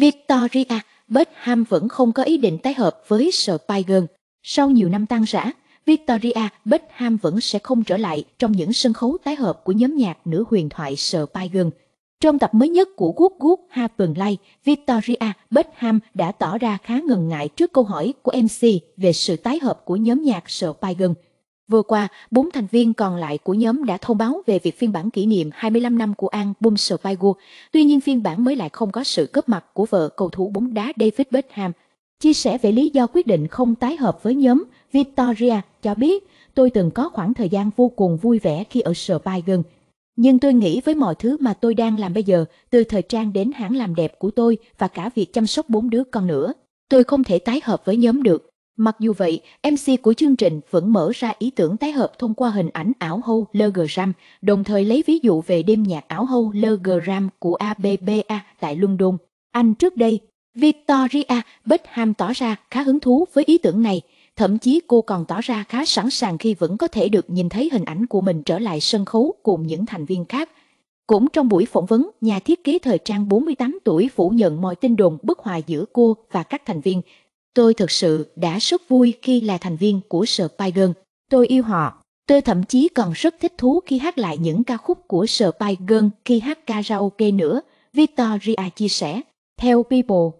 Victoria Beckham vẫn không có ý định tái hợp với Spigen. Sau nhiều năm tan rã, Victoria Beckham vẫn sẽ không trở lại trong những sân khấu tái hợp của nhóm nhạc nữ huyền thoại Spigen. Trong tập mới nhất của Good Good Happen Live, Victoria Beckham đã tỏ ra khá ngần ngại trước câu hỏi của MC về sự tái hợp của nhóm nhạc Spigen. Vừa qua, bốn thành viên còn lại của nhóm đã thông báo về việc phiên bản kỷ niệm 25 năm của album Survivor. Tuy nhiên phiên bản mới lại không có sự góp mặt của vợ cầu thủ bóng đá David Beckham. Chia sẻ về lý do quyết định không tái hợp với nhóm, Victoria cho biết, tôi từng có khoảng thời gian vô cùng vui vẻ khi ở Spiegel. Nhưng tôi nghĩ với mọi thứ mà tôi đang làm bây giờ, từ thời trang đến hãng làm đẹp của tôi và cả việc chăm sóc bốn đứa con nữa, tôi không thể tái hợp với nhóm được. Mặc dù vậy, MC của chương trình vẫn mở ra ý tưởng tái hợp thông qua hình ảnh ảo hâu Legram, đồng thời lấy ví dụ về đêm nhạc ảo hâu Legram của ABBA tại London. Anh trước đây, Victoria Beckham tỏ ra khá hứng thú với ý tưởng này, thậm chí cô còn tỏ ra khá sẵn sàng khi vẫn có thể được nhìn thấy hình ảnh của mình trở lại sân khấu cùng những thành viên khác. Cũng trong buổi phỏng vấn, nhà thiết kế thời trang 48 tuổi phủ nhận mọi tin đồn bất hòa giữa cô và các thành viên Tôi thực sự đã rất vui khi là thành viên của Spider. Tôi yêu họ. Tôi thậm chí còn rất thích thú khi hát lại những ca khúc của Spider khi hát karaoke nữa, Victoria chia sẻ. Theo People,